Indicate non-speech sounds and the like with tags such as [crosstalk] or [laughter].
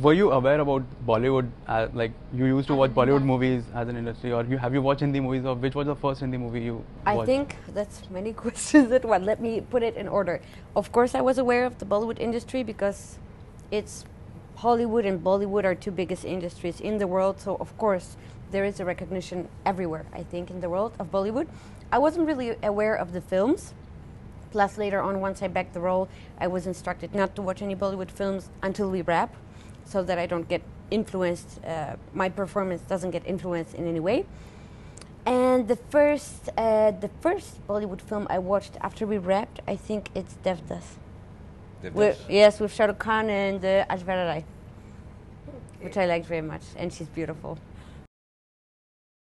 were you aware about Bollywood? Uh, like you used to watch Bollywood movies as an industry, or you have you watched Hindi movies, or which was the first Hindi movie you Watched? I think that's many [laughs] questions at one. Let me put it in order. Of course, I was aware of the Bollywood industry because it's Hollywood and Bollywood are two biggest industries in the world. So of course, there is a recognition everywhere. I think in the world of Bollywood. I wasn't really aware of the films. Plus, later on, once I backed the role, I was instructed not to watch any Bollywood films until we wrap, so that I don't get influenced. Uh, my performance doesn't get influenced in any way. And the first, uh, the first Bollywood film I watched after we wrapped, I think it's Devdas. With, yes, with Shah Rukh Khan and uh, Aishwarya Rai, which I liked very much, and she's beautiful.